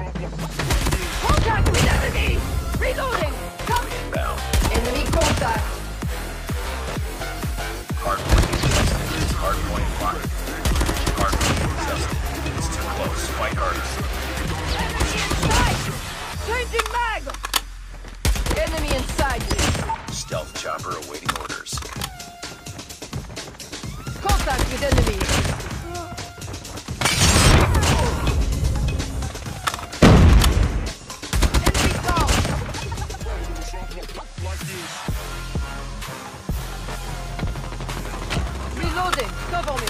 Contact with enemy! Reloading! Come! Inbound. Enemy contact! Hardpoint contested. Hardpoint locked. Hardpoint contested. It's too close. Fight harder. Enemy inside! Changing mag! Enemy inside! Stealth chopper awaiting orders. Contact with enemy! devant nous.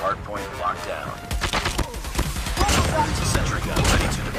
Hardpoint locked down. Sentry gun ready to